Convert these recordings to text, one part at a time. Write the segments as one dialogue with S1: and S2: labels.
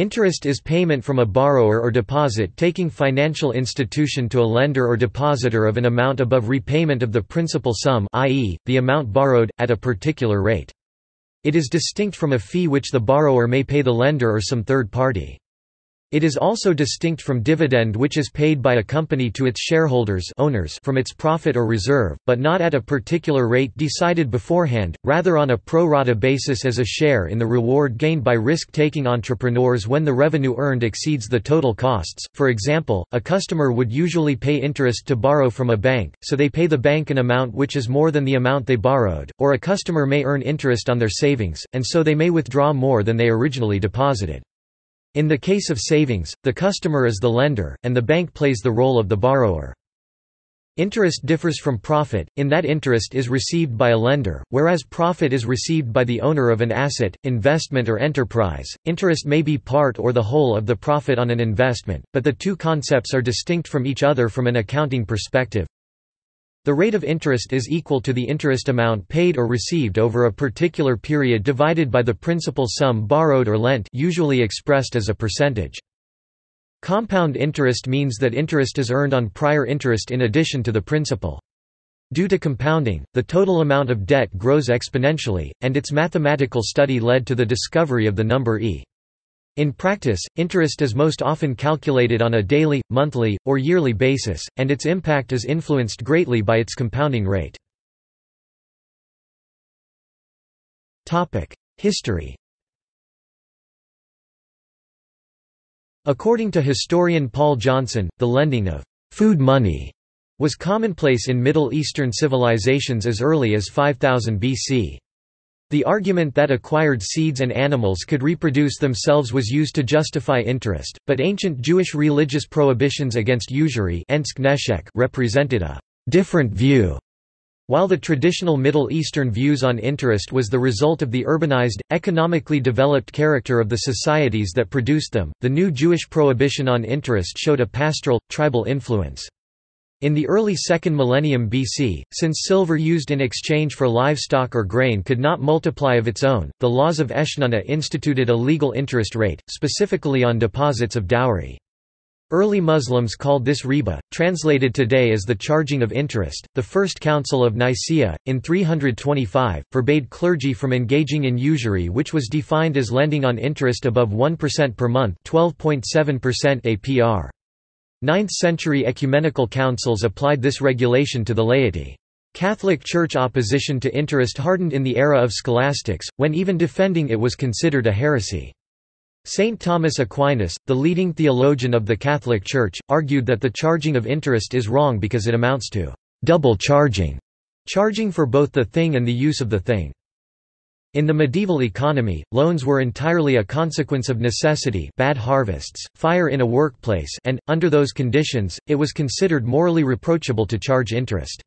S1: Interest is payment from a borrower or deposit-taking financial institution to a lender or depositor of an amount above repayment of the principal sum i.e., the amount borrowed, at a particular rate. It is distinct from a fee which the borrower may pay the lender or some third party. It is also distinct from dividend which is paid by a company to its shareholders owners from its profit or reserve, but not at a particular rate decided beforehand, rather on a pro rata basis as a share in the reward gained by risk-taking entrepreneurs when the revenue earned exceeds the total costs. For example, a customer would usually pay interest to borrow from a bank, so they pay the bank an amount which is more than the amount they borrowed, or a customer may earn interest on their savings, and so they may withdraw more than they originally deposited. In the case of savings, the customer is the lender, and the bank plays the role of the borrower. Interest differs from profit, in that interest is received by a lender, whereas profit is received by the owner of an asset, investment or enterprise. Interest may be part or the whole of the profit on an investment, but the two concepts are distinct from each other from an accounting perspective. The rate of interest is equal to the interest amount paid or received over a particular period divided by the principal sum borrowed or lent usually expressed as a percentage. Compound interest means that interest is earned on prior interest in addition to the principal. Due to compounding, the total amount of debt grows exponentially, and its mathematical study led to the discovery of the number e. In practice, interest is most often calculated on a daily, monthly, or yearly basis, and its impact is influenced greatly by its compounding rate. History According to historian Paul Johnson, the lending of food money was commonplace in Middle Eastern civilizations as early as 5000 BC. The argument that acquired seeds and animals could reproduce themselves was used to justify interest, but ancient Jewish religious prohibitions against usury represented a different view. While the traditional Middle Eastern views on interest was the result of the urbanized, economically developed character of the societies that produced them, the new Jewish prohibition on interest showed a pastoral, tribal influence. In the early second millennium BC, since silver used in exchange for livestock or grain could not multiply of its own, the laws of Eshnunna instituted a legal interest rate, specifically on deposits of dowry. Early Muslims called this riba, translated today as the charging of interest. The First Council of Nicaea, in 325, forbade clergy from engaging in usury, which was defined as lending on interest above 1% per month, 12.7% APR. Ninth-century ecumenical councils applied this regulation to the laity. Catholic Church opposition to interest hardened in the era of scholastics, when even defending it was considered a heresy. Saint Thomas Aquinas, the leading theologian of the Catholic Church, argued that the charging of interest is wrong because it amounts to double charging, charging for both the thing and the use of the thing. In the medieval economy, loans were entirely a consequence of necessity bad harvests, fire in a workplace and, under those conditions, it was considered morally reproachable to charge interest.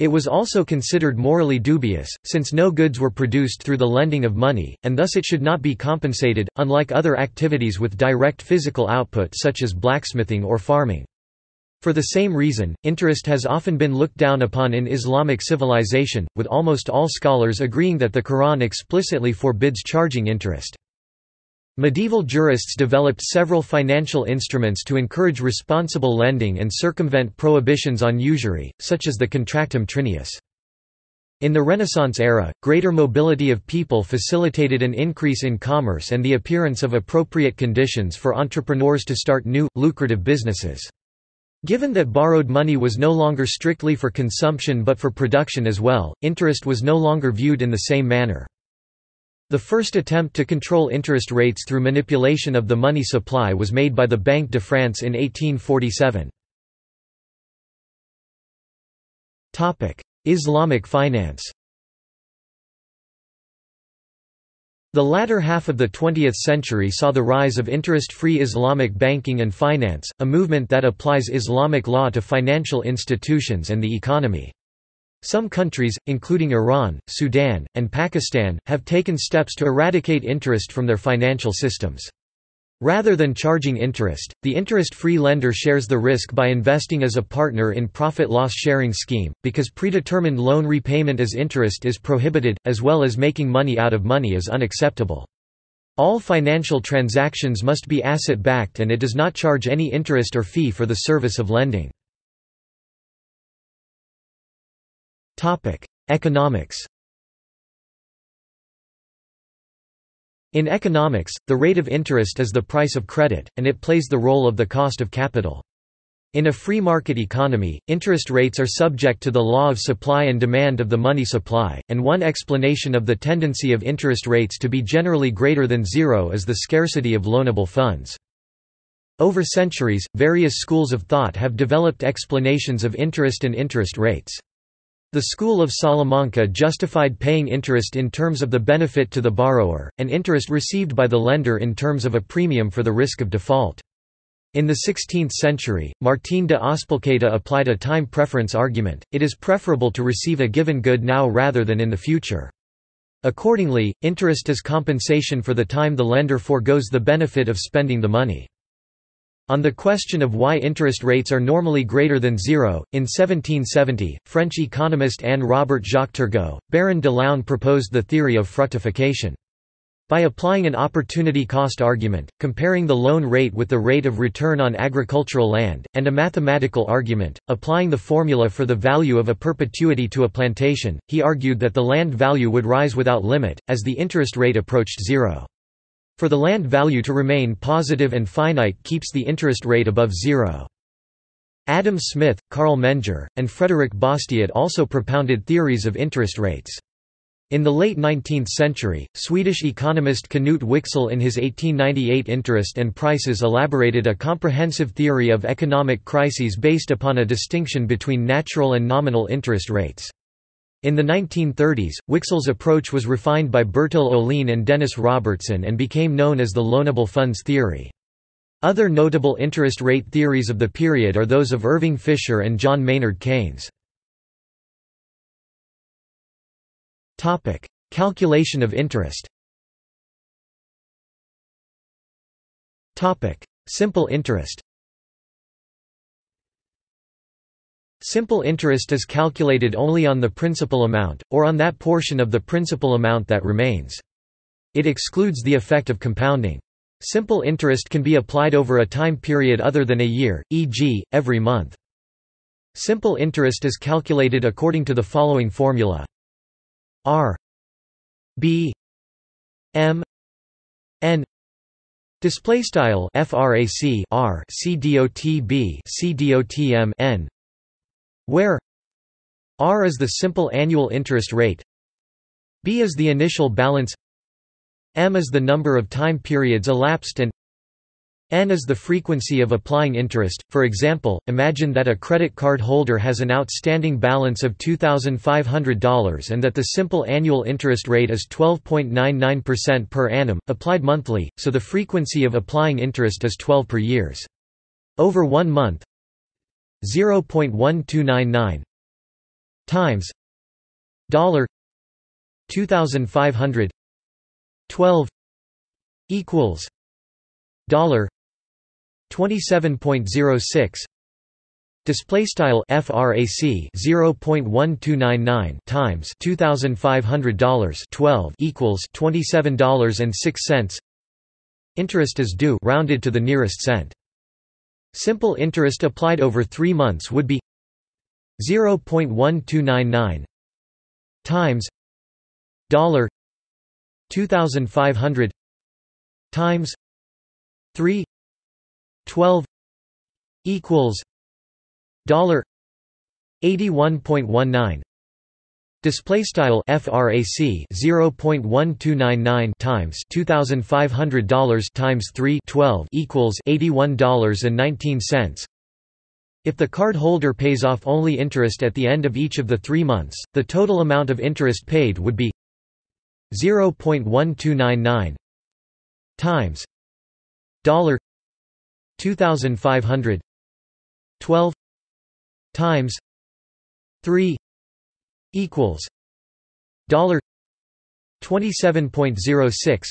S1: It was also considered morally dubious, since no goods were produced through the lending of money, and thus it should not be compensated, unlike other activities with direct physical output such as blacksmithing or farming. For the same reason, interest has often been looked down upon in Islamic civilization, with almost all scholars agreeing that the Quran explicitly forbids charging interest. Medieval jurists developed several financial instruments to encourage responsible lending and circumvent prohibitions on usury, such as the Contractum Trinius. In the Renaissance era, greater mobility of people facilitated an increase in commerce and the appearance of appropriate conditions for entrepreneurs to start new, lucrative businesses. Given that borrowed money was no longer strictly for consumption but for production as well, interest was no longer viewed in the same manner. The first attempt to control interest rates through manipulation of the money supply was made by the Banque de France in 1847. Islamic finance The latter half of the 20th century saw the rise of interest-free Islamic banking and finance, a movement that applies Islamic law to financial institutions and the economy. Some countries, including Iran, Sudan, and Pakistan, have taken steps to eradicate interest from their financial systems. Rather than charging interest, the interest-free lender shares the risk by investing as a partner in profit-loss sharing scheme, because predetermined loan repayment as interest is prohibited, as well as making money out of money is unacceptable. All financial transactions must be asset-backed and it does not charge any interest or fee for the service of lending. Economics In economics, the rate of interest is the price of credit, and it plays the role of the cost of capital. In a free market economy, interest rates are subject to the law of supply and demand of the money supply, and one explanation of the tendency of interest rates to be generally greater than zero is the scarcity of loanable funds. Over centuries, various schools of thought have developed explanations of interest and interest rates. The school of Salamanca justified paying interest in terms of the benefit to the borrower, and interest received by the lender in terms of a premium for the risk of default. In the 16th century, Martín de Azpilcueta applied a time preference argument, it is preferable to receive a given good now rather than in the future. Accordingly, interest is compensation for the time the lender foregoes the benefit of spending the money. On the question of why interest rates are normally greater than zero, in 1770, French economist Anne-Robert Jacques Turgot, Baron de l'Aulne proposed the theory of fructification. By applying an opportunity cost argument, comparing the loan rate with the rate of return on agricultural land, and a mathematical argument, applying the formula for the value of a perpetuity to a plantation, he argued that the land value would rise without limit, as the interest rate approached zero. For the land value to remain positive and finite keeps the interest rate above zero. Adam Smith, Carl Menger, and Frédéric Bastiat also propounded theories of interest rates. In the late 19th century, Swedish economist Knut Wicksell in his 1898 Interest and Prices elaborated a comprehensive theory of economic crises based upon a distinction between natural and nominal interest rates. In the 1930s, Wicksell's approach was refined by Bertil Ohlin and Dennis Robertson and became known as the loanable funds theory. Other notable interest rate theories of the period are those of Irving Fisher and John Maynard Keynes. Calculation of interest Simple interest Simple interest is calculated only on the principal amount, or on that portion of the principal amount that remains. It excludes the effect of compounding. Simple interest can be applied over a time period other than a year, e.g., every month. Simple interest is calculated according to the following formula R B M N display style frac R C dot B C dot M N where R is the simple annual interest rate B is the initial balance M is the number of time periods elapsed and N is the frequency of applying interest. For example, imagine that a credit card holder has an outstanding balance of $2,500 and that the simple annual interest rate is 12.99% per annum, applied monthly, so the frequency of applying interest is 12 per years. Over one month, 0.1299 times. Dollar. 2500 12 equals. Dollar. 27.06 Display style frac 0.1299 times. $2,500 12 equals. $27.06. Interest is due rounded to the nearest cent. Simple interest applied over three months would be 0.1299 times dollar 2500 times 3 12 equals dollar 81.19 Display style frac 0.1299 times $2,500 times 3 12 equals $81.19. If the card holder pays off only interest at the end of each of the three months, the total amount of interest paid would be 0.1299 times dollar 2500 12 times 3 equals dollar 27.06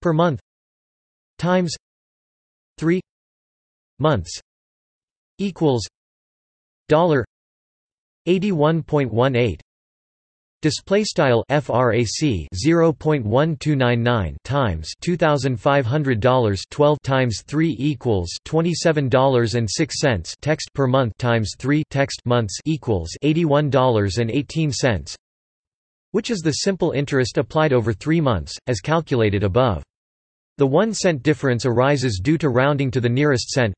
S1: per month times 3 months equals dollar 81.18 Display style frac 0.1299 times $2,500 12 times 3 equals $27.06 text per month times 3 text months equals $81.18 which is the simple interest applied over 3 months as calculated above. The 1 cent difference arises due to rounding to the nearest cent.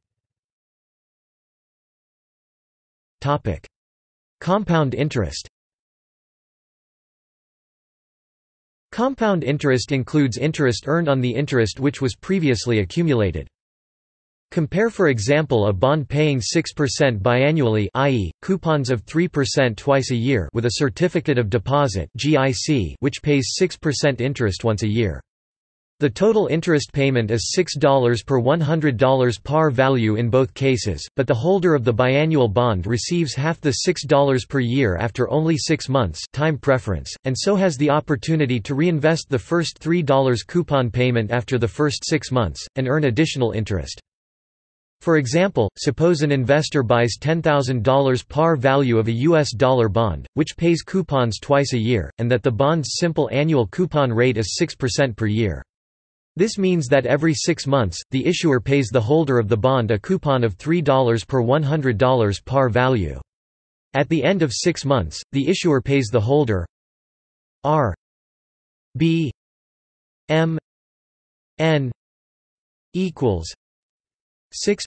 S1: Topic: Compound interest Compound interest includes interest earned on the interest which was previously accumulated. Compare for example a bond paying 6% biannually i.e., coupons of 3% twice a year with a certificate of deposit which pays 6% interest once a year. The total interest payment is $6 per $100 par value in both cases, but the holder of the biannual bond receives half the $6 per year after only six months time preference, and so has the opportunity to reinvest the first $3 coupon payment after the first six months, and earn additional interest. For example, suppose an investor buys $10,000 par value of a U.S. dollar bond, which pays coupons twice a year, and that the bond's simple annual coupon rate is 6% per year. This means that every six months, the issuer pays the holder of the bond a coupon of $3 per $100 par value. At the end of six months, the issuer pays the holder R B M N equals six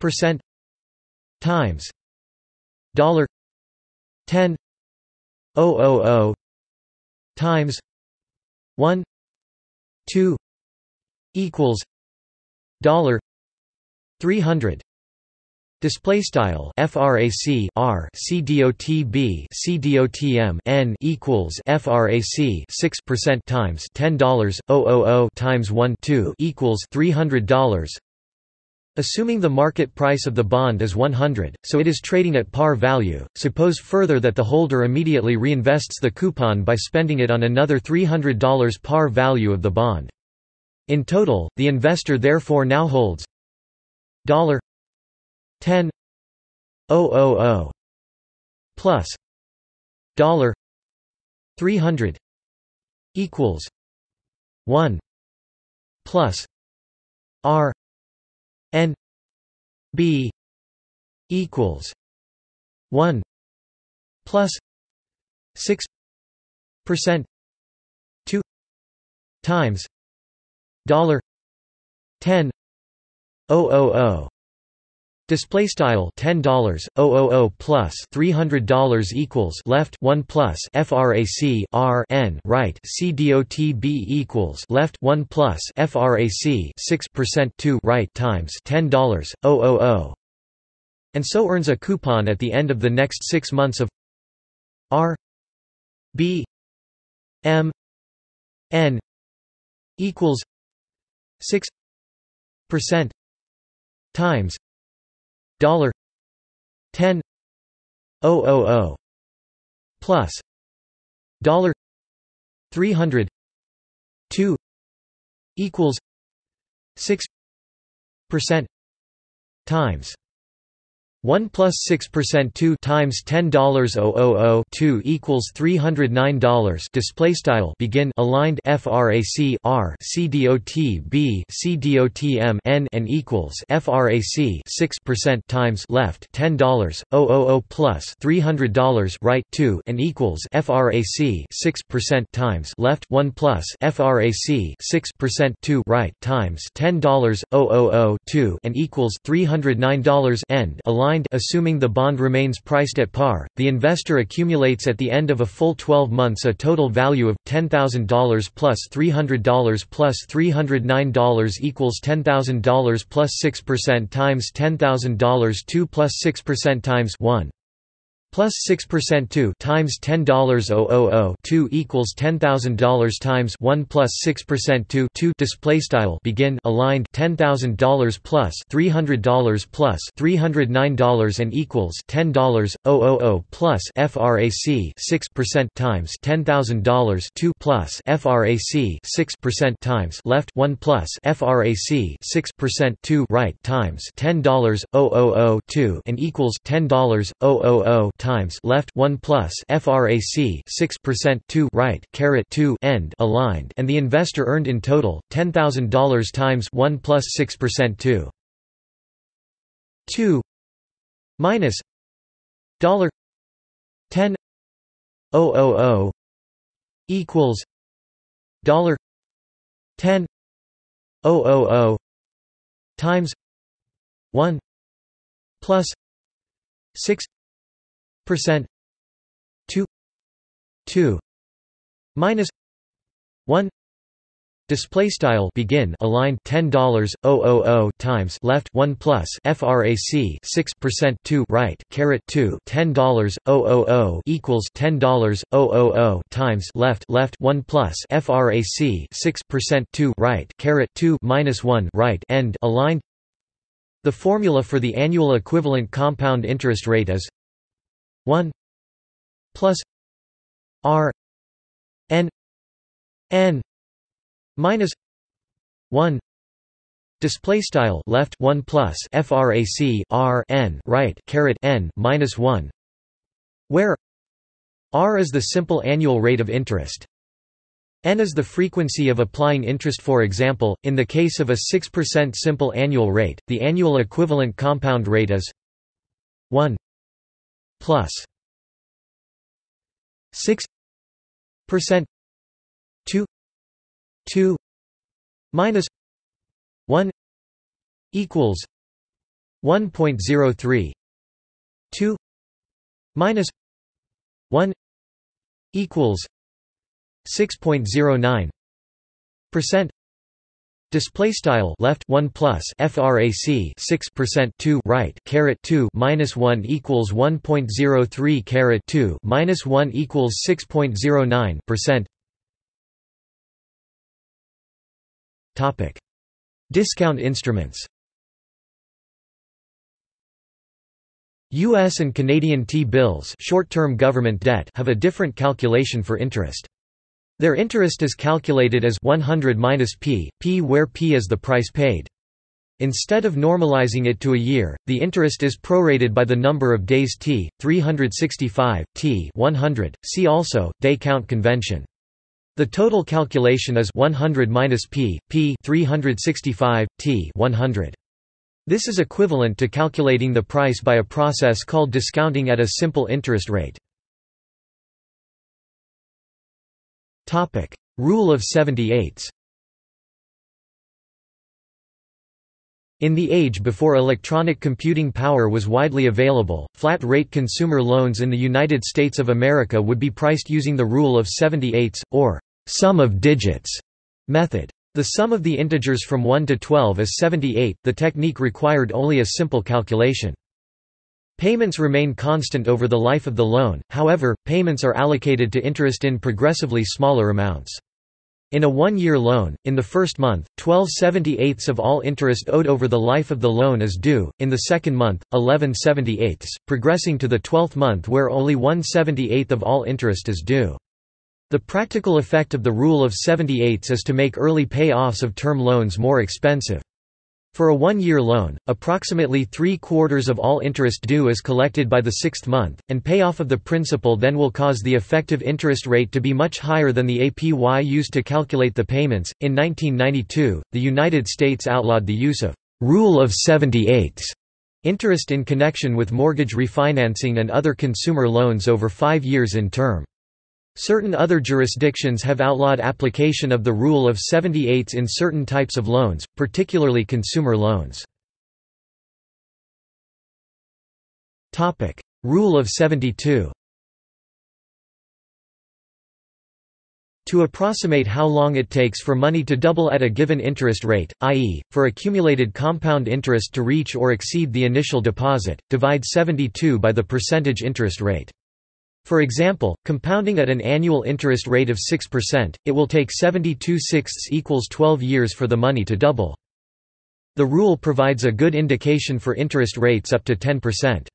S1: percent times dollar ten oh oh oh times one 2 equals dollar 300 Display style frac r c dot b c dot m n equals frac 6 percent times ten dollars o o o times one two equals three hundred dollars. Assuming the market price of the bond is 100, so it is trading at par value, suppose further that the holder immediately reinvests the coupon by spending it on another $300 par value of the bond. In total, the investor therefore now holds dollar 10 plus dollar 300 equals 1 plus r B equals one plus six percent two times dollar ten oh oh oh Display style ten dollars plus three hundred dollars equals left one plus frac r n right c dot b equals left one plus frac six percent two right times ten dollars and so earns a coupon at the end of the next six months of r b m n equals six percent times dollar 10 000 plus dollar 300 2 equals 6 percent times 1 plus 6% 2 times $10 2 equals $309 display style. Begin. Aligned. Frac r c. Dot b. C dot m. N. And equals. Frac 6% times left. $10 plus $300 right. 2 and equals. Frac 6% times left. 1 plus frac 6% 2 right. Times $10 2 and equals $309 end. Aligned aligned assuming the bond remains priced at par, the investor accumulates at the end of a full 12 months a total value of $10,000 plus $300 plus $309 equals $10,000 plus 6% times $10,000 2 plus 6% times 1 plus 6% 2 times $10,000 2 equals $10,000 times 1 plus 6% 2 2 display style begin aligned $10,000 plus $300 plus $309 and equals $10,000 plus frac 6% times $10,000 2 plus frac 6% times left 1 plus frac 6% 2 right times $10,000 2 and equals $10,000 times left 1 plus frac 6% 2 right caret 2 end aligned and the investor earned in total $10,000 times 1 plus 6% 2 2 minus dollar 10 000 equals dollar 10 000 times 1 plus 6 percent 2 2 minus 1 Display style begin align ten dollars oh, oh, oh times left one plus frac six percent two right caret two ten dollars oh, oh equals ten dollars oh times left left one plus frac six percent two right caret two minus one right end aligned. The formula for the annual equivalent compound interest rate is one plus r n n minus 1 display style left 1 plus frac r n right caret n minus 1 where r is the simple annual rate of interest n is the frequency of applying interest. For example in the case of a 6% simple annual rate the annual equivalent compound rate is 1 plus 6 percent 2 2 minus 1 equals 1.03 2 minus 1 equals 6.09 percent Display style left one plus frac six percent two right caret two minus one equals one point zero three caret two minus one equals six point zero nine percent Topic: Discount instruments. U.S. and Canadian T-bills short-term government debt have a different calculation for interest. Their interest is calculated as 100 minus p, p where p is the price paid. Instead of normalizing it to a year, the interest is prorated by the number of days t, 365, t 100. See also, day count convention. The total calculation is 100 minus p, p 365, t 100. This is equivalent to calculating the price by a process called discounting at a simple interest rate. Topic: Rule of 78s. In the age before electronic computing power was widely available, flat-rate consumer loans in the United States of America would be priced using the rule of 78s, or sum of digits method. The sum of the integers from 1 to 12 is 78, the technique required only a simple calculation. Payments remain constant over the life of the loan, however, payments are allocated to interest in progressively smaller amounts. In a one-year loan, in the first month, 12 78ths of all interest owed over the life of the loan is due, in the second month, 11 78ths, progressing to the twelfth month where only 1 78th of all interest is due. The practical effect of the rule of 78s is to make early payoffs of term loans more expensive. For a one-year loan, approximately three-quarters of all interest due is collected by the sixth month, and payoff of the principal then will cause the effective interest rate to be much higher than the APY used to calculate the payments. In 1992, the United States outlawed the use of rule of 78s interest in connection with mortgage refinancing and other consumer loans over five years in term. Certain other jurisdictions have outlawed application of the rule of 78s in certain types of loans, particularly consumer loans. Rule of 72 To approximate how long it takes for money to double at a given interest rate, i.e., for accumulated compound interest to reach or exceed the initial deposit, divide 72 by the percentage interest rate. For example, compounding at an annual interest rate of 6%, it will take 72 sixths equals 12 years for the money to double. The rule provides a good indication for interest rates up to 10%.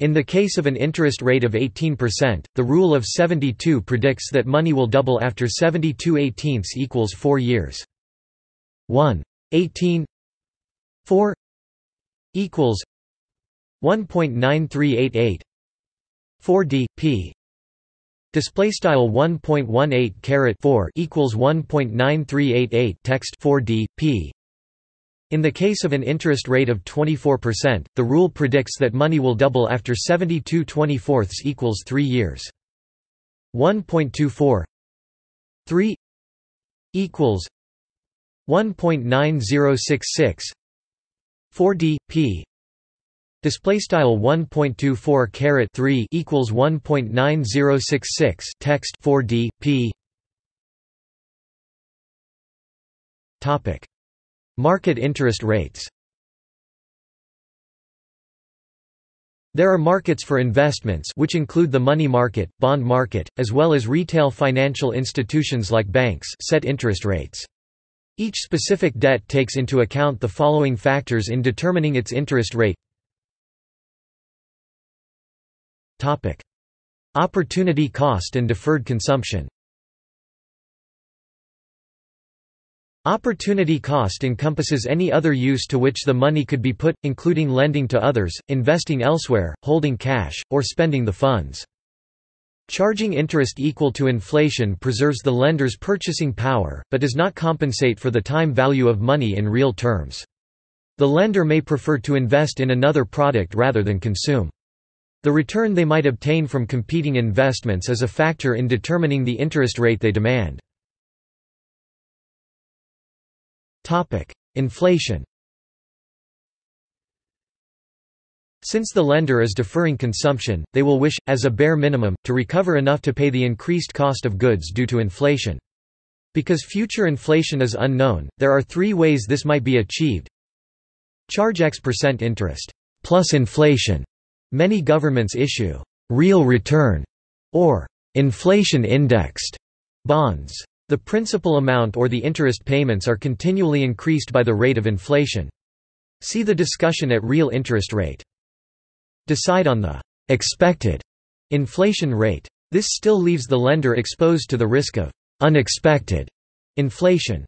S1: In the case of an interest rate of 18%, the rule of 72 predicts that money will double after 72 eighteenths equals 4 years. 1. 18 4 equals 1.9388 4d p. Display style 1.18 caret 4 equals 1.9388 text 4d p. In the case of an interest rate of 24%, the rule predicts that money will double after 72 24 equals 3 years. 1.24 3 equals 1.9066 4d p display style 1.24 caret 3 equals 1.9066 text 4d p topic market interest rates There are markets for investments which include the money market, bond market, as well as retail financial institutions like banks set interest rates. Each specific debt takes into account the following factors in determining its interest rate. Topic: Opportunity cost and deferred consumption. Opportunity cost encompasses any other use to which the money could be put, including lending to others, investing elsewhere, holding cash, or spending the funds. Charging interest equal to inflation preserves the lender's purchasing power, but does not compensate for the time value of money in real terms. The lender may prefer to invest in another product rather than consume. The return they might obtain from competing investments is a factor in determining the interest rate they demand. Inflation Since the lender is deferring consumption, they will wish, as a bare minimum, to recover enough to pay the increased cost of goods due to inflation. Because future inflation is unknown, there are three ways this might be achieved. Charge X percent interest, plus inflation. Many governments issue real return or inflation-indexed bonds. The principal amount or the interest payments are continually increased by the rate of inflation. See the discussion at real interest rate. Decide on the expected inflation rate. This still leaves the lender exposed to the risk of unexpected inflation.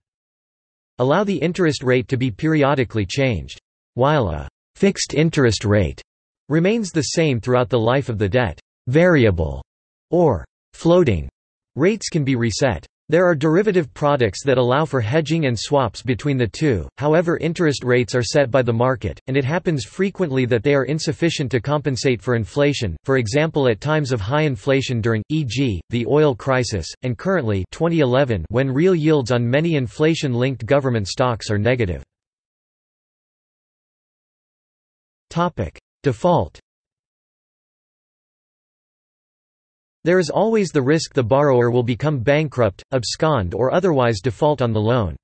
S1: Allow the interest rate to be periodically changed. While a fixed interest rate remains the same throughout the life of the debt, variable or floating rates can be reset. There are derivative products that allow for hedging and swaps between the two, however interest rates are set by the market, and it happens frequently that they are insufficient to compensate for inflation, for example at times of high inflation during, e.g., the oil crisis, and currently 2011 when real yields on many inflation-linked government stocks are negative. Default There is always the risk the borrower will become bankrupt, abscond or otherwise default on the loan.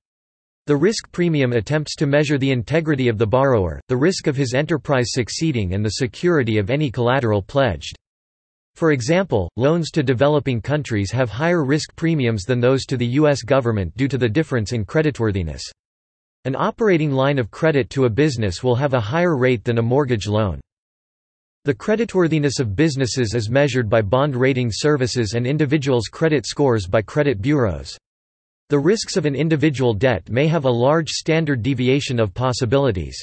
S1: The risk premium attempts to measure the integrity of the borrower, the risk of his enterprise succeeding and the security of any collateral pledged. For example, loans to developing countries have higher risk premiums than those to the U.S. government due to the difference in creditworthiness. An operating line of credit to a business will have a higher rate than a mortgage loan. The creditworthiness of businesses is measured by bond rating services and individuals' credit scores by credit bureaus. The risks of an individual debt may have a large standard deviation of possibilities.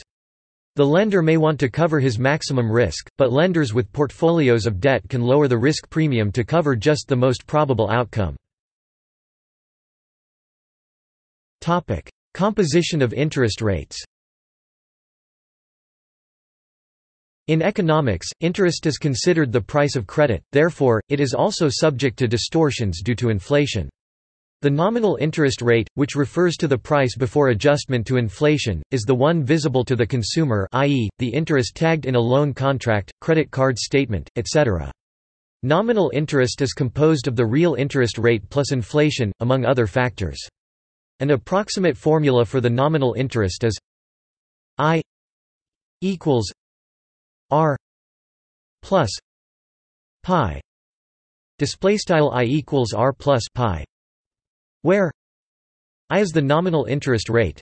S1: The lender may want to cover his maximum risk, but lenders with portfolios of debt can lower the risk premium to cover just the most probable outcome. Composition of interest rates In economics, interest is considered the price of credit, therefore, it is also subject to distortions due to inflation. The nominal interest rate, which refers to the price before adjustment to inflation, is the one visible to the consumer i.e., the interest tagged in a loan contract, credit card statement, etc. Nominal interest is composed of the real interest rate plus inflation, among other factors. An approximate formula for the nominal interest is I equals r plus pi. Display style i equals r plus pi. Where i is the nominal interest rate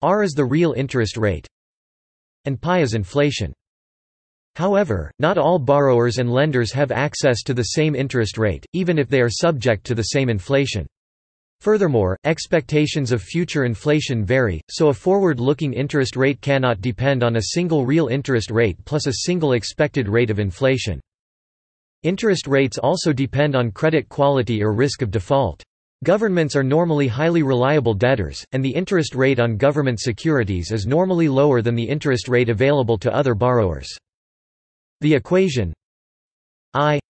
S1: r is the real interest rate and pi is inflation. However, not all borrowers and lenders have access to the same interest rate, even if they are subject to the same inflation. Furthermore, expectations of future inflation vary, so a forward-looking interest rate cannot depend on a single real interest rate plus a single expected rate of inflation. Interest rates also depend on credit quality or risk of default. Governments are normally highly reliable debtors, and the interest rate on government securities is normally lower than the interest rate available to other borrowers. The equation I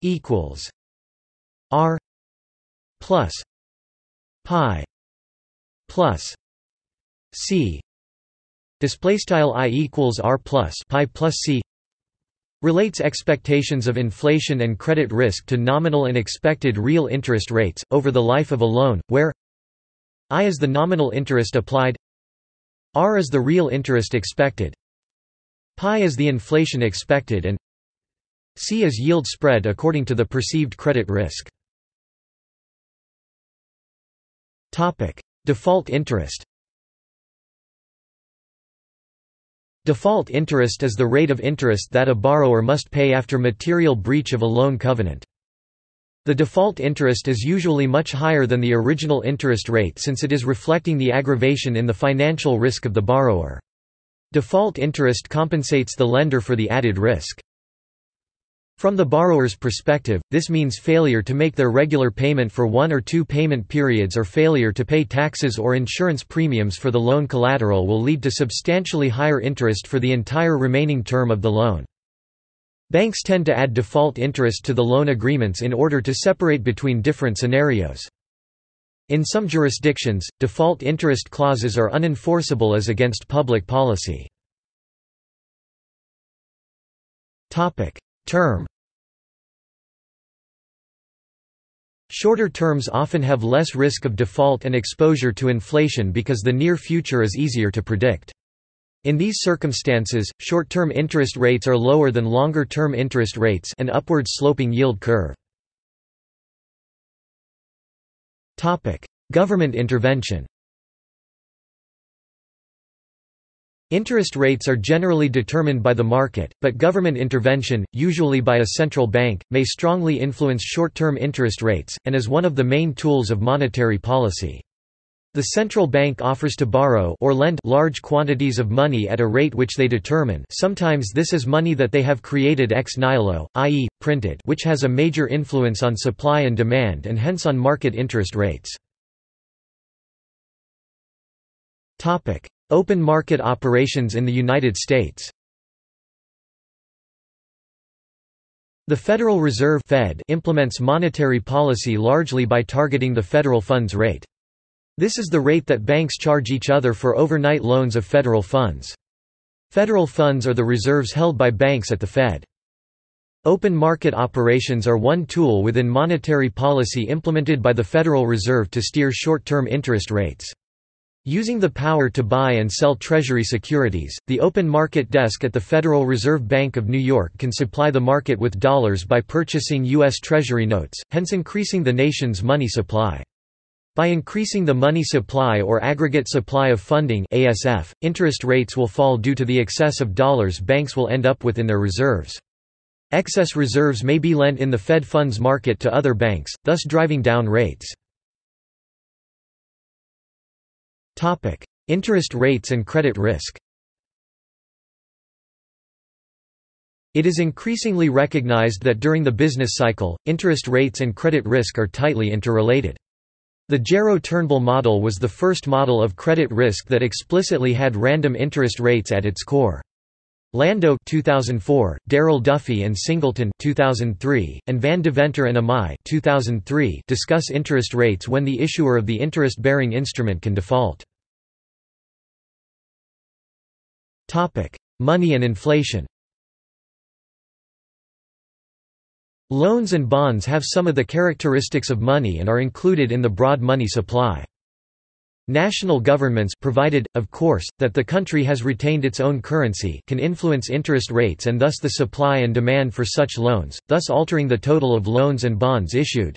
S1: equals R plus pi plus C display style I equals R plus pi plus C relates expectations of inflation and credit risk to nominal and expected real interest rates, over the life of a loan, where I is the nominal interest applied R is the real interest expected pi is the inflation expected and C is yield spread according to the perceived credit risk. Default interest Default interest is the rate of interest that a borrower must pay after material breach of a loan covenant. The default interest is usually much higher than the original interest rate since it is reflecting the aggravation in the financial risk of the borrower. Default interest compensates the lender for the added risk. From the borrower's perspective, this means failure to make their regular payment for one or two payment periods or failure to pay taxes or insurance premiums for the loan collateral will lead to substantially higher interest for the entire remaining term of the loan. Banks tend to add default interest to the loan agreements in order to separate between different scenarios. In some jurisdictions, default interest clauses are unenforceable as against public policy. Term Shorter terms often have less risk of default and exposure to inflation because the near future is easier to predict. In these circumstances, short-term interest rates are lower than longer-term interest rates an upward sloping yield curve. Government intervention Interest rates are generally determined by the market, but government intervention, usually by a central bank, may strongly influence short-term interest rates, and is one of the main tools of monetary policy. The central bank offers to borrow or lend large quantities of money at a rate which they determine sometimes this is money that they have created ex nihilo, i.e., printed which has a major influence on supply and demand and hence on market interest rates. Open market operations in the United States The Federal Reserve Fed implements monetary policy largely by targeting the federal funds rate. This is the rate that banks charge each other for overnight loans of federal funds. Federal funds are the reserves held by banks at the Fed. Open market operations are one tool within monetary policy implemented by the Federal Reserve to steer short-term interest rates. Using the power to buy and sell Treasury securities, the open market desk at the Federal Reserve Bank of New York can supply the market with dollars by purchasing U.S. Treasury notes, hence increasing the nation's money supply. By increasing the money supply or aggregate supply of funding ASF, interest rates will fall due to the excess of dollars banks will end up with in their reserves. Excess reserves may be lent in the Fed funds market to other banks, thus driving down rates. Topic: Interest rates and credit risk. It is increasingly recognized that during the business cycle, interest rates and credit risk are tightly interrelated. The Jarrow-Turnbull model was the first model of credit risk that explicitly had random interest rates at its core. Lando 2004, Darrell Duffie and Singleton 2003, and Van Deventer and Imai 2003 discuss interest rates when the issuer of the interest-bearing instrument can default. Money and inflation Loans and bonds have some of the characteristics of money and are included in the broad money supply. National governments provided, of course, that the country has retained its own currency can influence interest rates and thus the supply and demand for such loans, thus altering the total of loans and bonds issued.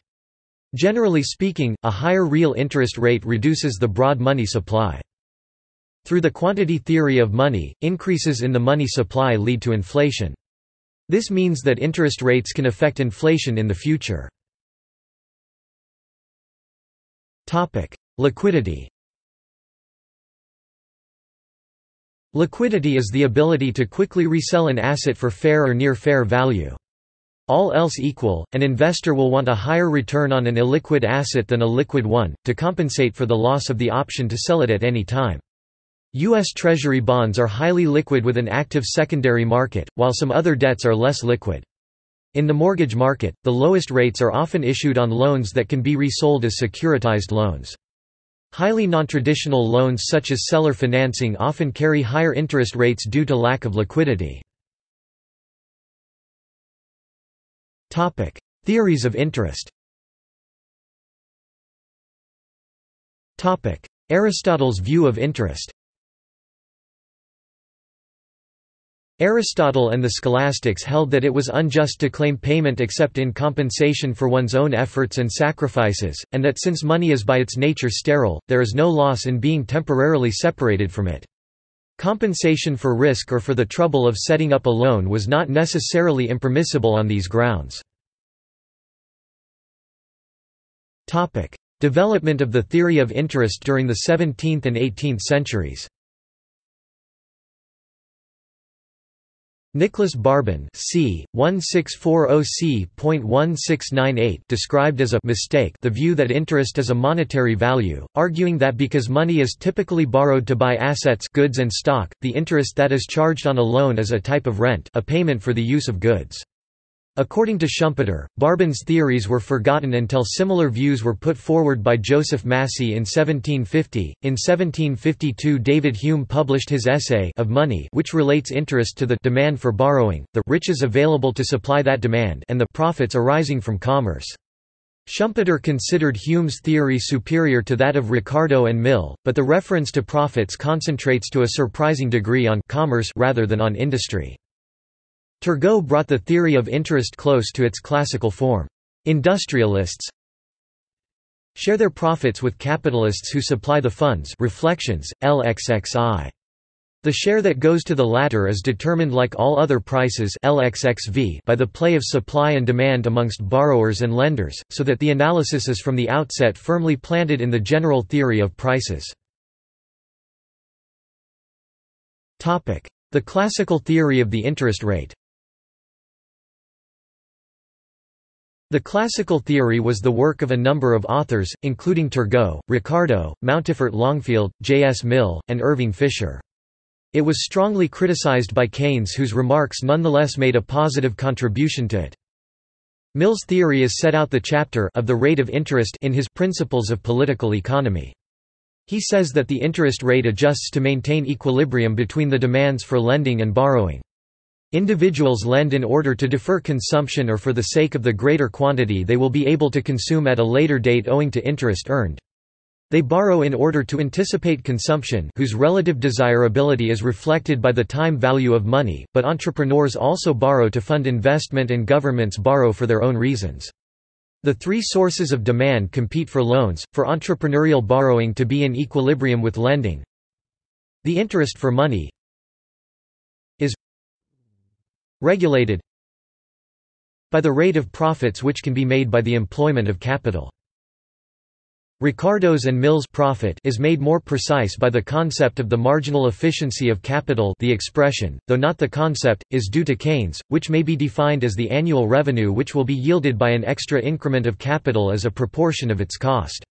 S1: Generally speaking, a higher real interest rate reduces the broad money supply. Through the quantity theory of money, increases in the money supply lead to inflation. This means that interest rates can affect inflation in the future. Liquidity Liquidity is the ability to quickly resell an asset for fair or near fair value. All else equal, an investor will want a higher return on an illiquid asset than a liquid one, to compensate for the loss of the option to sell it at any time. U.S. Treasury bonds are highly liquid with an active secondary market, while some other debts are less liquid. In the mortgage market, the lowest rates are often issued on loans that can be resold as securitized loans. Highly nontraditional loans such as seller financing often carry higher interest rates due to lack of liquidity. Theories of interest Aristotle's view of interest Aristotle and the scholastics held that it was unjust to claim payment except in compensation for one's own efforts and sacrifices, and that since money is by its nature sterile, there is no loss in being temporarily separated from it. Compensation for risk or for the trouble of setting up a loan was not necessarily impermissible on these grounds. Development of the theory of interest during the 17th and 18th centuries Nicholas Barbon c. 1640c.1698 described as a mistake the view that interest is a monetary value, arguing that because money is typically borrowed to buy assets goods and stock, the interest that is charged on a loan is a type of rent a payment for the use of goods. According to Schumpeter, Barbon's theories were forgotten until similar views were put forward by Joseph Massie in 1750. In 1752, David Hume published his essay of Money, which relates interest to the demand for borrowing, the riches available to supply that demand, and the profits arising from commerce. Schumpeter considered Hume's theory superior to that of Ricardo and Mill, but the reference to profits concentrates to a surprising degree on commerce rather than on industry. Turgot brought the theory of interest close to its classical form. Industrialists share their profits with capitalists who supply the funds reflections, LXXI. The share that goes to the latter is determined like all other prices LXXV by the play of supply and demand amongst borrowers and lenders, so that the analysis is from the outset firmly planted in the general theory of prices. The classical theory of the interest rate The classical theory was the work of a number of authors, including Turgot, Ricardo, Mountfort Longfield, J. S. Mill, and Irving Fisher. It was strongly criticized by Keynes whose remarks nonetheless made a positive contribution to it. Mill's theory is set out the chapter of the rate of interest in his Principles of Political Economy. He says that the interest rate adjusts to maintain equilibrium between the demands for lending and borrowing. Individuals lend in order to defer consumption or for the sake of the greater quantity they will be able to consume at a later date owing to interest earned. They borrow in order to anticipate consumption whose relative desirability is reflected by the time value of money, but entrepreneurs also borrow to fund investment and governments borrow for their own reasons. The three sources of demand compete for loans, for entrepreneurial borrowing to be in equilibrium with lending. The interest for money regulated by the rate of profits which can be made by the employment of capital. Ricardo's and Mill's profit is made more precise by the concept of the marginal efficiency of capital the expression, though not the concept, is due to Keynes, which may be defined as the annual revenue which will be yielded by an extra increment of capital as a proportion of its cost.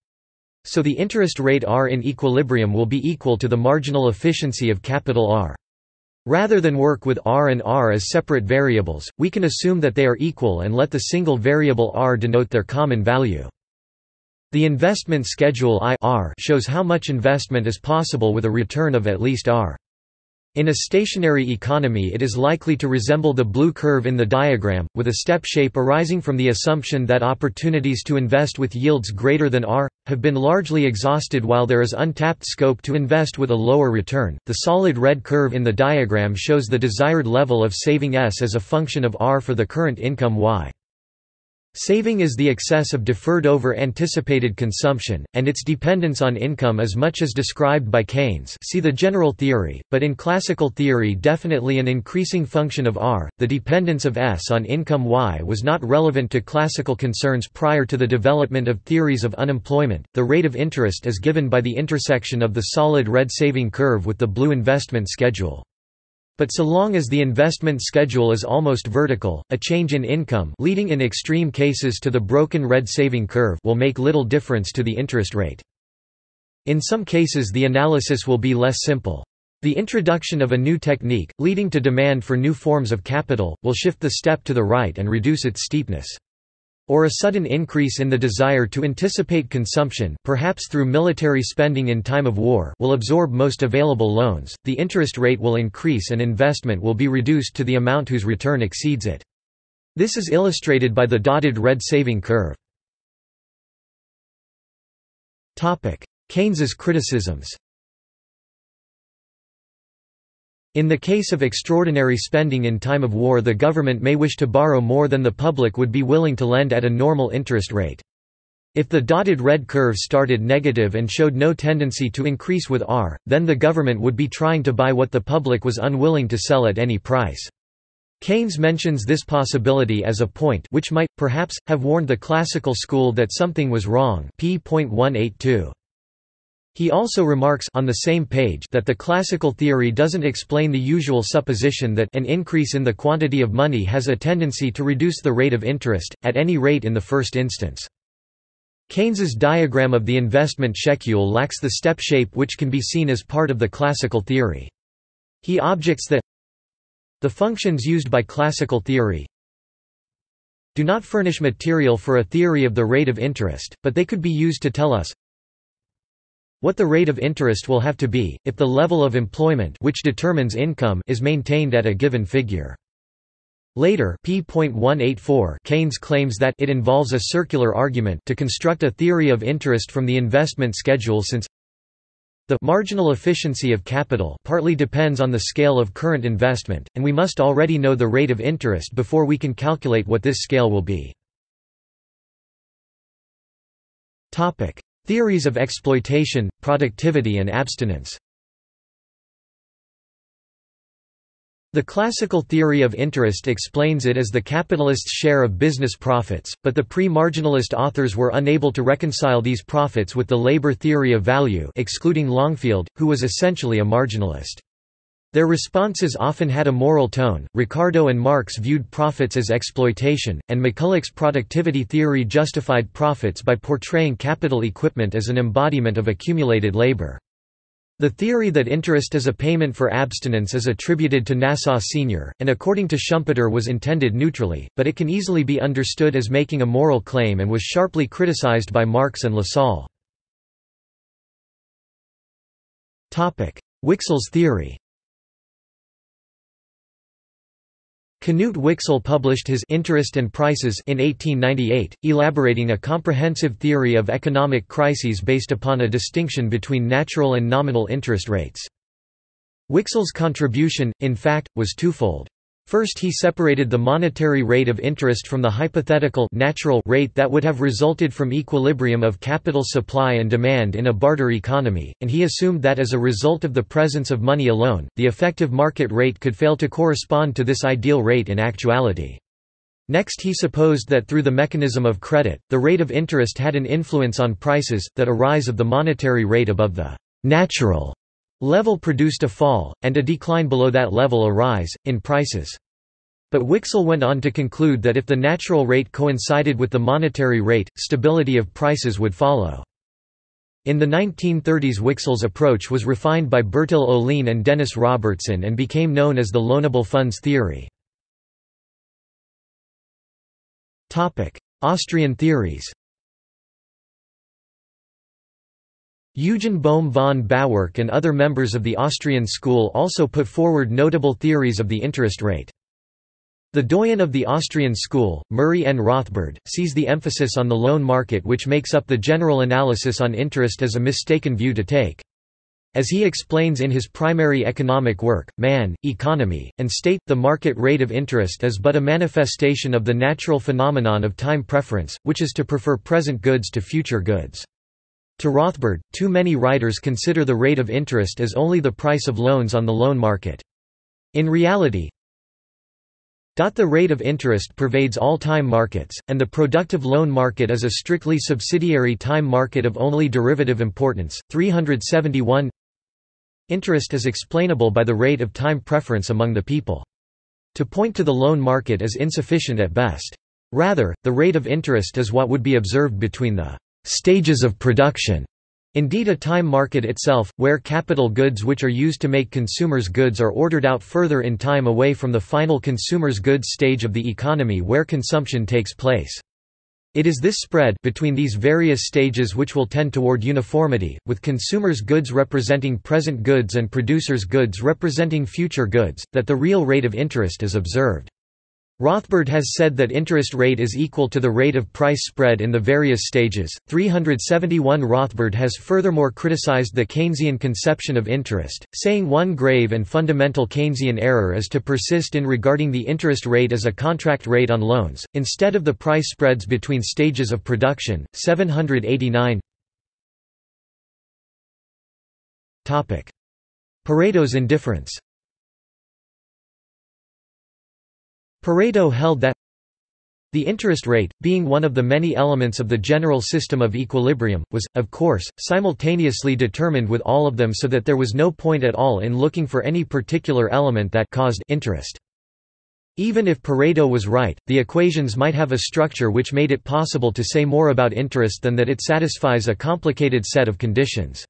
S1: So the interest rate R in equilibrium will be equal to the marginal efficiency of capital R. Rather than work with r and r as separate variables, we can assume that they are equal and let the single variable r denote their common value. The investment schedule I r shows how much investment is possible with a return of at least r. In a stationary economy it is likely to resemble the blue curve in the diagram, with a step shape arising from the assumption that opportunities to invest with yields greater than R have been largely exhausted while there is untapped scope to invest with a lower return. The solid red curve in the diagram shows the desired level of saving S as a function of R for the current income Y. Saving is the excess of deferred over anticipated consumption, and its dependence on income is much as described by Keynes see the general theory, but in classical theory definitely an increasing function of R. The dependence of S on income Y was not relevant to classical concerns prior to the development of theories of unemployment. The rate of interest is given by the intersection of the solid red saving curve with the blue investment schedule. But so long as the investment schedule is almost vertical, a change in income leading in extreme cases to the broken red saving curve will make little difference to the interest rate. In some cases the analysis will be less simple. The introduction of a new technique, leading to demand for new forms of capital, will shift the step to the right and reduce its steepness or a sudden increase in the desire to anticipate consumption perhaps through military spending in time of war will absorb most available loans, the interest rate will increase and investment will be reduced to the amount whose return exceeds it. This is illustrated by the dotted red saving curve. Keynes's criticisms in the case of extraordinary spending in time of war the government may wish to borrow more than the public would be willing to lend at a normal interest rate. If the dotted red curve started negative and showed no tendency to increase with R, then the government would be trying to buy what the public was unwilling to sell at any price. Keynes mentions this possibility as a point which might, perhaps, have warned the classical school that something was wrong p.182. He also remarks on the same page that the classical theory doesn't explain the usual supposition that an increase in the quantity of money has a tendency to reduce the rate of interest, at any rate in the first instance. Keynes's diagram of the investment schedule lacks the step shape which can be seen as part of the classical theory. He objects that the functions used by classical theory do not furnish material for a theory of the rate of interest, but they could be used to tell us what the rate of interest will have to be, if the level of employment which determines income is maintained at a given figure. Later p.184 Keynes claims that it involves a circular argument to construct a theory of interest from the investment schedule since the marginal efficiency of capital partly depends on the scale of current investment, and we must already know the rate of interest before we can calculate what this scale will be. Theories of exploitation, productivity and abstinence The classical theory of interest explains it as the capitalist's share of business profits, but the pre-marginalist authors were unable to reconcile these profits with the labor theory of value excluding Longfield, who was essentially a marginalist. Their responses often had a moral tone. Ricardo and Marx viewed profits as exploitation, and McCulloch's productivity theory justified profits by portraying capital equipment as an embodiment of accumulated labor. The theory that interest is a payment for abstinence is attributed to Nassau Sr., and according to Schumpeter was intended neutrally, but it can easily be understood as making a moral claim and was sharply criticized by Marx and Lassalle. Wicksell's theory Knut Wicksell published his Interest and Prices in 1898, elaborating a comprehensive theory of economic crises based upon a distinction between natural and nominal interest rates. Wicksell's contribution, in fact, was twofold. First he separated the monetary rate of interest from the hypothetical natural rate that would have resulted from equilibrium of capital supply and demand in a barter economy, and he assumed that as a result of the presence of money alone, the effective market rate could fail to correspond to this ideal rate in actuality. Next he supposed that through the mechanism of credit, the rate of interest had an influence on prices, that a rise of the monetary rate above the natural level produced a fall, and a decline below that level a rise, in prices. But Wicksell went on to conclude that if the natural rate coincided with the monetary rate, stability of prices would follow. In the 1930s Wicksell's approach was refined by Bertil Ohlin and Dennis Robertson and became known as the loanable funds theory. Austrian theories Eugen Bohm von Bawerk and other members of the Austrian school also put forward notable theories of the interest rate. The doyen of the Austrian school, Murray N. Rothbard, sees the emphasis on the loan market which makes up the general analysis on interest as a mistaken view to take. As he explains in his primary economic work, Man, Economy, and State, the market rate of interest is but a manifestation of the natural phenomenon of time preference, which is to prefer present goods to future goods. To Rothbard, too many writers consider the rate of interest as only the price of loans on the loan market. In reality, the rate of interest pervades all time markets, and the productive loan market is a strictly subsidiary time market of only derivative importance. 371 interest is explainable by the rate of time preference among the people. To point to the loan market is insufficient at best. Rather, the rate of interest is what would be observed between the stages of production Indeed a time market itself, where capital goods which are used to make consumers' goods are ordered out further in time away from the final consumers' goods stage of the economy where consumption takes place. It is this spread between these various stages which will tend toward uniformity, with consumers' goods representing present goods and producers' goods representing future goods, that the real rate of interest is observed. Rothbard has said that interest rate is equal to the rate of price spread in the various stages. 371 Rothbard has furthermore criticized the Keynesian conception of interest, saying one grave and fundamental Keynesian error is to persist in regarding the interest rate as a contract rate on loans, instead of the price spreads between stages of production. 789 Pareto's indifference Pareto held that the interest rate, being one of the many elements of the general system of equilibrium, was, of course, simultaneously determined with all of them so that there was no point at all in looking for any particular element that caused interest. Even if Pareto was right, the equations might have a structure which made it possible to say more about interest than that it satisfies a complicated set of conditions.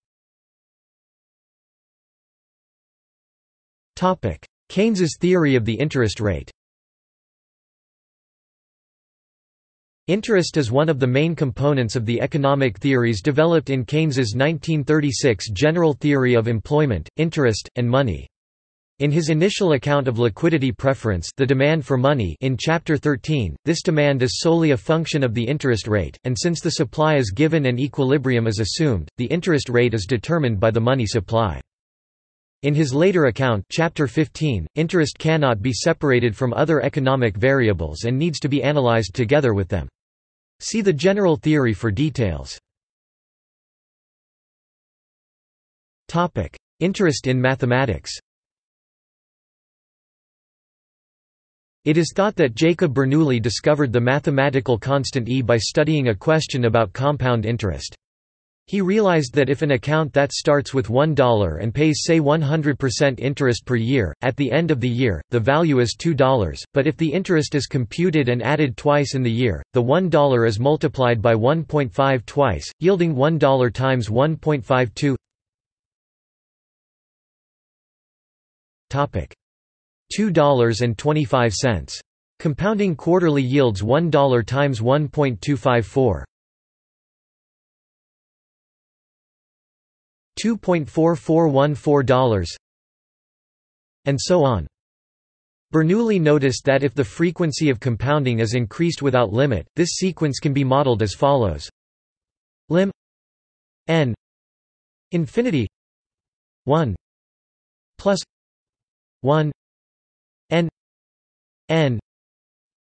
S1: Keynes's theory of the interest rate Interest is one of the main components of the economic theories developed in Keynes's 1936 General Theory of Employment, Interest, and Money. In his initial account of liquidity preference the demand for money in Chapter 13, this demand is solely a function of the interest rate, and since the supply is given and equilibrium is assumed, the interest rate is determined by the money supply. In his later account chapter 15, interest cannot be separated from other economic variables and needs to be analyzed together with them. See the general theory for details. Interest in mathematics It is thought that Jacob Bernoulli discovered the mathematical constant E by studying a question about compound interest. He realized that if an account that starts with $1 and pays say 100% interest per year, at the end of the year, the value is $2, but if the interest is computed and added twice in the year, the $1 is multiplied by 1.5 twice, yielding $1 times 1.52 $2.25. Compounding quarterly yields $1 times 1.254. $2.4414 and so on. Bernoulli noticed that if the frequency of compounding is increased without limit, this sequence can be modeled as follows. Lim n infinity 1 plus 1 n n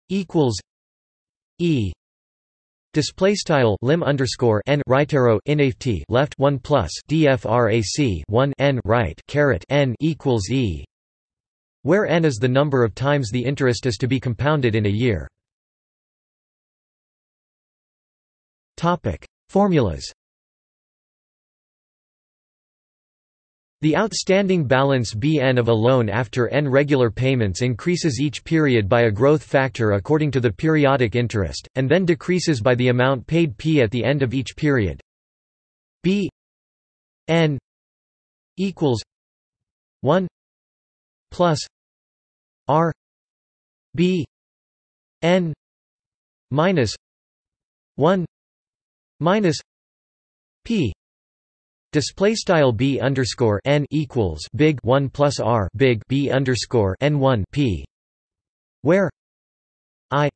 S1: equals e Display style lim underscore n right arrow inft left one plus dfrac one n right caret n equals e, where n is the number of times the interest is to be compounded in a year. Topic Formulas The outstanding balance Bn of a loan after n regular payments increases each period by a growth factor according to the periodic interest, and then decreases by the amount paid p at the end of each period. B n equals 1 plus r b n minus 1 minus p Display style b underscore n equals big one plus r big b underscore n one p, where i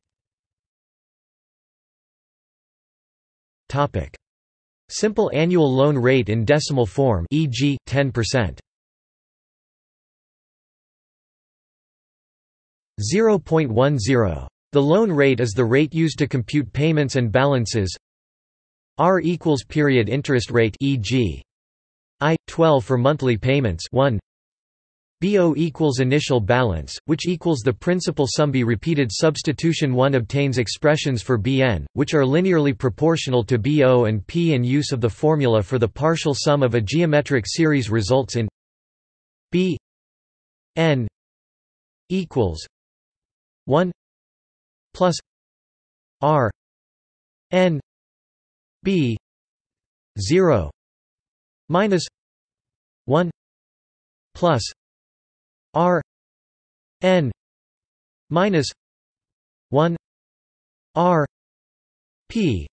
S1: topic simple annual loan rate in decimal form, e.g., ten percent. 0.10. The loan rate is the rate used to compute payments and balances R equals period interest rate e.g. I 12 for monthly payments 1 BO equals initial balance, which equals the principal sum B repeated substitution 1 obtains expressions for Bn, which are linearly proportional to BO and P and use of the formula for the partial sum of a geometric series results in b n equals 1 plus r n b 0 minus 1 plus r n minus 1 r p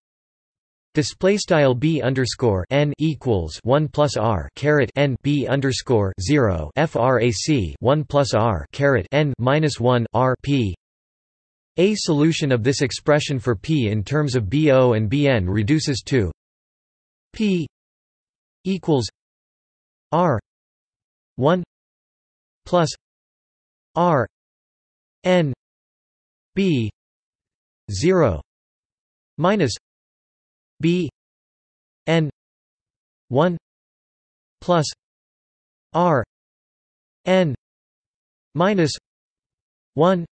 S1: Display style b underscore n equals one plus r caret n b underscore zero frac one plus r caret n minus one r p. A solution of this expression for p in terms of bo and bn reduces to p equals r one plus r n b zero minus b n 1 plus r n minus 1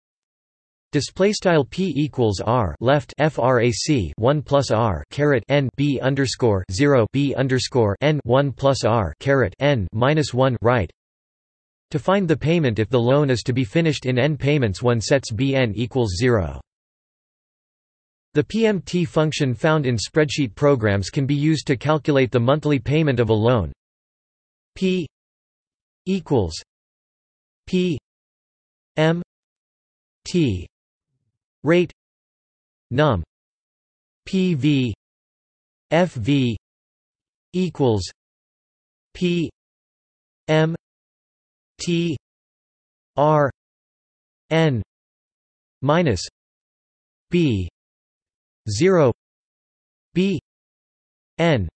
S1: Display style p equals r left frac 1 plus r caret n b underscore 0 b underscore n 1 plus r caret n minus 1 right. To find the payment if the loan is to be finished in n payments, one sets bn equals 0. The PMT function found in spreadsheet programs can be used to calculate the monthly payment of a loan. P equals P M T rate num PV FV equals P M T R N minus B 0 b n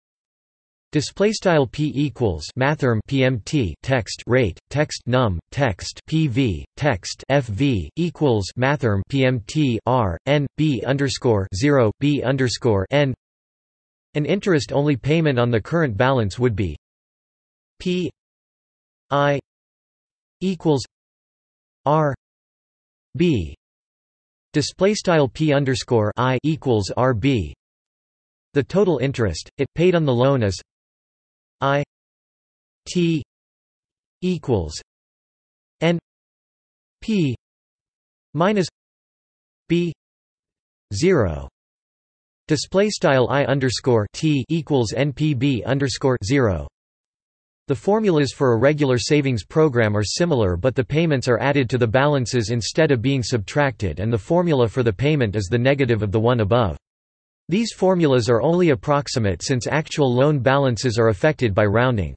S1: Display style p equals mathrm pmt text rate text num text pv text fv equals mathrm pmt r n b underscore zero b underscore n. An interest only payment on the current balance would be p i equals r b Display style p underscore i equals rb. The total interest it paid on the loan is i t equals n p minus b zero. Display style i underscore t equals npb underscore zero. The formulas for a regular savings program are similar but the payments are added to the balances instead of being subtracted and the formula for the payment is the negative of the one above. These formulas are only approximate since actual loan balances are affected by rounding.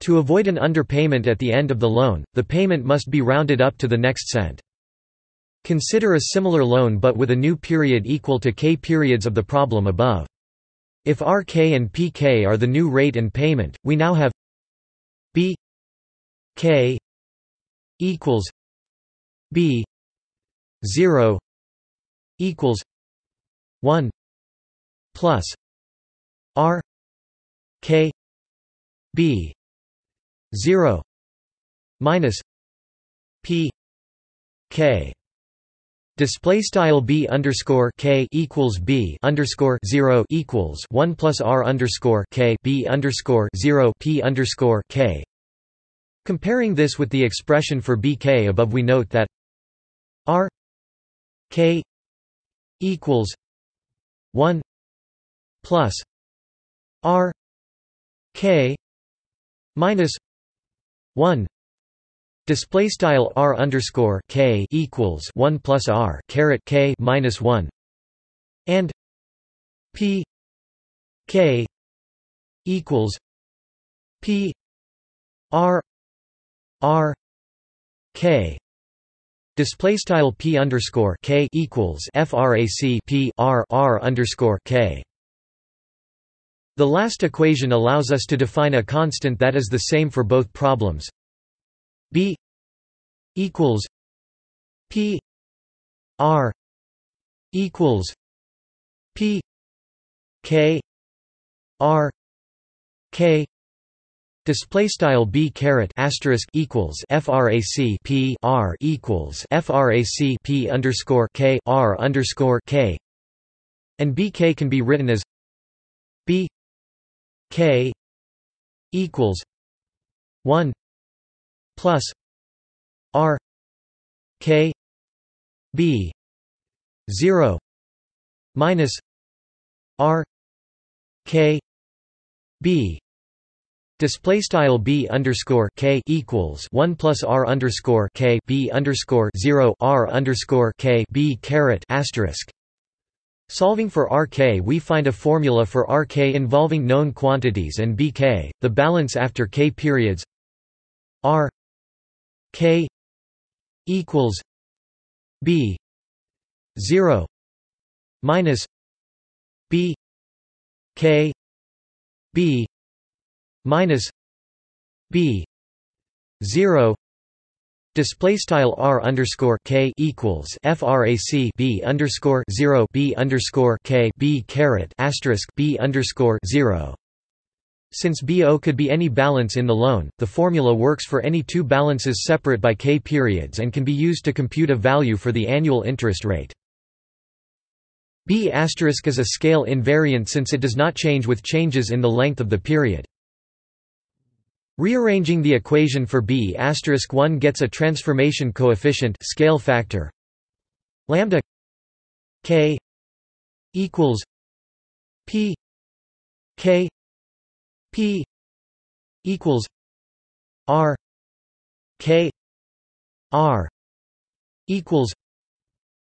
S1: To avoid an underpayment at the end of the loan, the payment must be rounded up to the next cent. Consider a similar loan but with a new period equal to k periods of the problem above. If Rk and Pk are the new rate and payment, we now have B K equals B zero equals one plus R K B zero minus P K Display style b underscore k equals b underscore zero equals one plus r underscore k b underscore zero p underscore k. Comparing this with the expression for bk above, we note that r k equals one plus r k minus one Display style r underscore k equals one plus r caret k minus one, and p k equals p r r k. Display style p underscore k equals frac p r r underscore k. The last equation allows us to define a constant that is the same for both problems. B equals p r equals p k r k. Display style b caret asterisk equals frac p r equals frac p underscore k r underscore k, and bk can be written as b k equals one plus r k b 0 minus r k b Display style b underscore k equals one plus r underscore k b underscore zero r underscore k b caret asterisk. Solving for rk, we find a formula for rk involving known quantities and bk, the balance after k periods. r k equals b zero minus b k b minus b 0 Display style r underscore k equals frac b underscore zero b underscore k b caret asterisk b underscore zero. Since BO could be any balance in the loan, the formula works for any two balances separate by k periods and can be used to compute a value for the annual interest rate. B is a scale invariant since it does not change with changes in the length of the period. Rearranging the equation for b asterisk one gets a transformation coefficient scale factor. Lambda k equals p k p equals r k r equals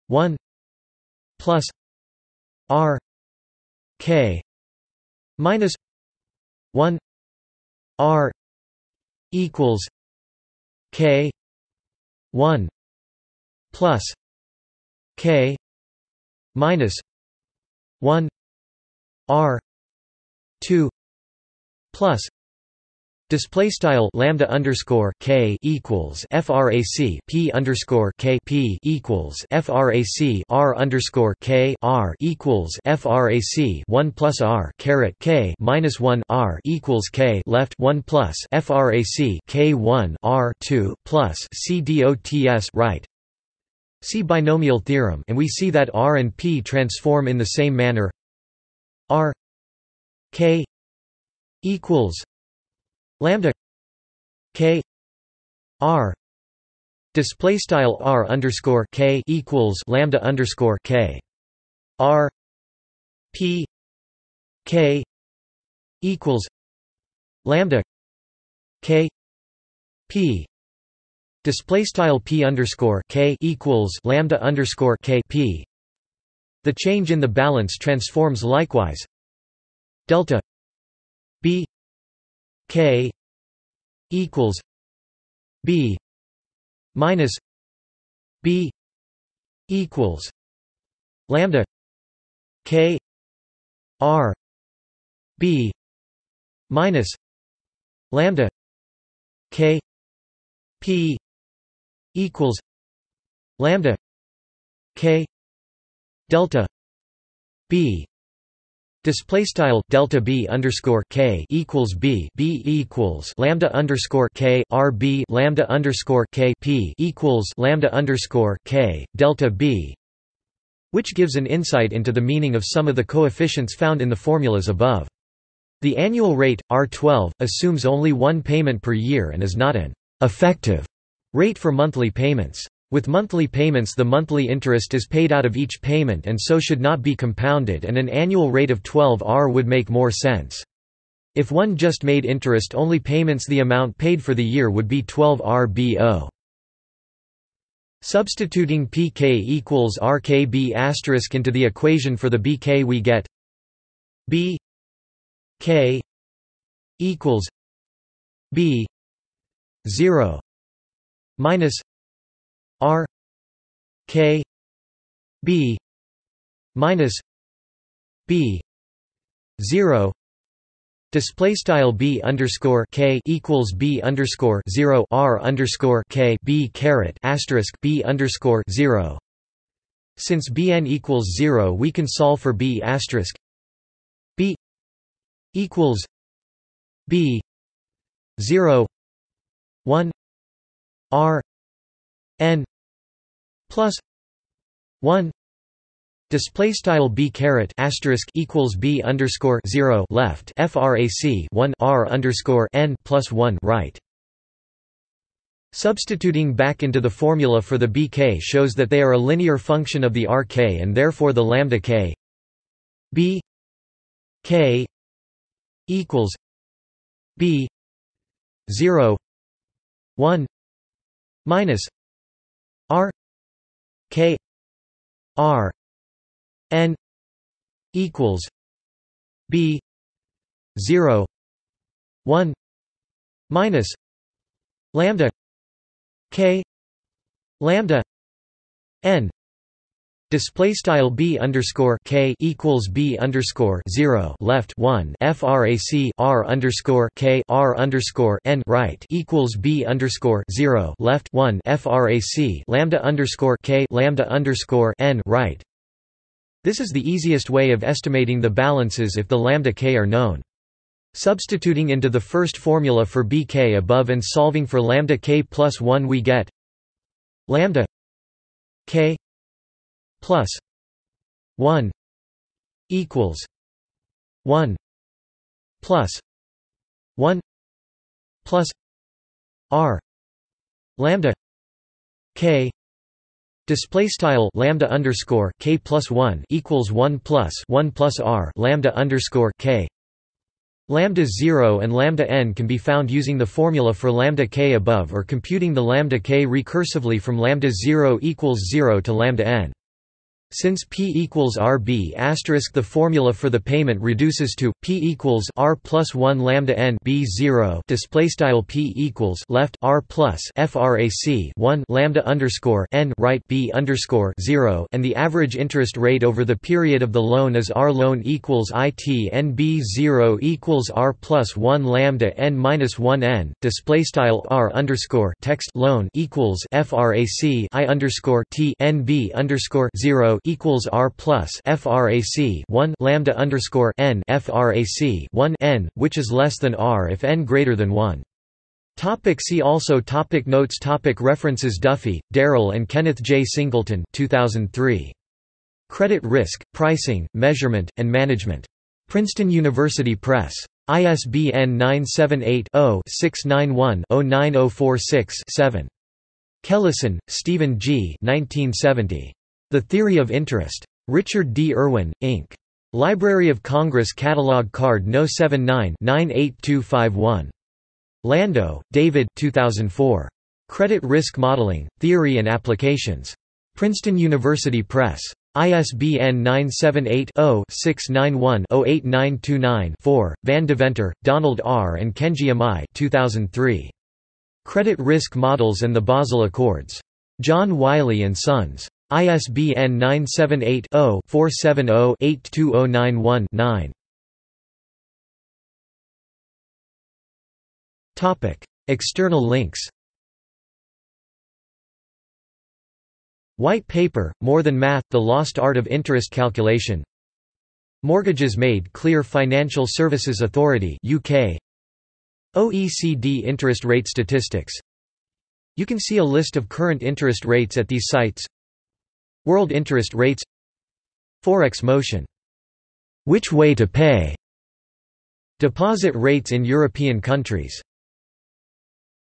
S1: 1 plus r k minus 1 r equals K one plus K minus one R two plus Display style lambda underscore k equals frac p underscore k p equals frac r underscore k r equals frac one plus r caret k minus one r equals k left one plus frac k one r two plus c dots right. See binomial theorem, and we see that r and p transform in the same manner. r k equals lambda k r display style r underscore k equals lambda underscore k r p k equals lambda k p display style p underscore k equals lambda underscore k p. The change in the balance transforms likewise. Delta b K equals B minus B equals lambda K R B minus lambda K P equals lambda K delta B Display style delta b underscore k equals b b equals lambda underscore k r b lambda underscore k p equals lambda underscore k delta b, which gives an insight into the meaning of some of the coefficients found in the formulas above. The annual rate R12 assumes only one payment per year and is not an effective rate for monthly payments. With monthly payments the monthly interest is paid out of each payment and so should not be compounded and an annual rate of 12R would make more sense. If one just made interest-only payments the amount paid for the year would be 12RBO. Substituting pk equals rkb asterisk into the equation for the bk we get b k equals b 0 minus R K B minus B zero Display style b underscore k equals b underscore zero r underscore k b caret asterisk b underscore zero. Since bn equals zero, we can solve for b asterisk b equals b zero one r n plus 1 display style b caret asterisk equals b underscore 0 left frac 1 r underscore n plus 1 right. Substituting back into the formula for the bk shows that they are a linear function of the rk and therefore the lambda k. B k equals b 0 1 minus r k r n equals b 0 1 minus lambda k lambda n Display style b underscore k equals b underscore zero left one frac r underscore k r underscore n right equals b underscore zero left one frac lambda underscore k lambda underscore n right. This is the easiest way of estimating the balances if the lambda k are known. Substituting into the first formula for bk above and solving for lambda k plus 1 we get lambda k plus 1 equals 1 plus 1 plus r lambda k Display style lambda underscore k plus one equals one plus one plus r lambda underscore k. Lambda zero and lambda n can be found using the formula for lambda k above or computing the lambda k recursively from lambda zero equals zero to lambda n. Since P equals RB asterisk the formula for the payment reduces to P equals R plus one lambda n B zero display style P equals left R plus FRAC one lambda underscore n right B underscore zero and the average interest rate over the period of the loan is R loan equals IT n B zero equals R plus one lambda n minus one n display style R underscore text loan equals FRAC I underscore T n B underscore zero equals R plus frac 1 lambda underscore n frac 1 n, which is less than R if n greater than 1. Topic see also topic Notes topic References Duffie, Darrell and Kenneth J. Singleton 2003. Credit Risk, Pricing, Measurement, and Management. Princeton University Press. ISBN 978-0-691-09046-7. Kellison, Stephen G. 1970. The Theory of Interest. Richard D. Irwin, Inc. Library of Congress Catalog Card No. 79-98251. Lando, David 2004. Credit Risk Modeling, Theory and Applications. Princeton University Press. ISBN 978-0-691-08929-4. Van Deventer, Donald R. and Kenji Imai 2003. Credit Risk Models and the Basel Accords. John Wiley & Sons. ISBN 978-0-470-82091-9. External links. White Paper, More Than Math, The Lost Art of Interest Calculation. Mortgages Made Clear Financial Services Authority UK OECD interest rate statistics. You can see a list of current interest rates at these sites World interest rates Forex motion. Which way to pay? Deposit rates in European countries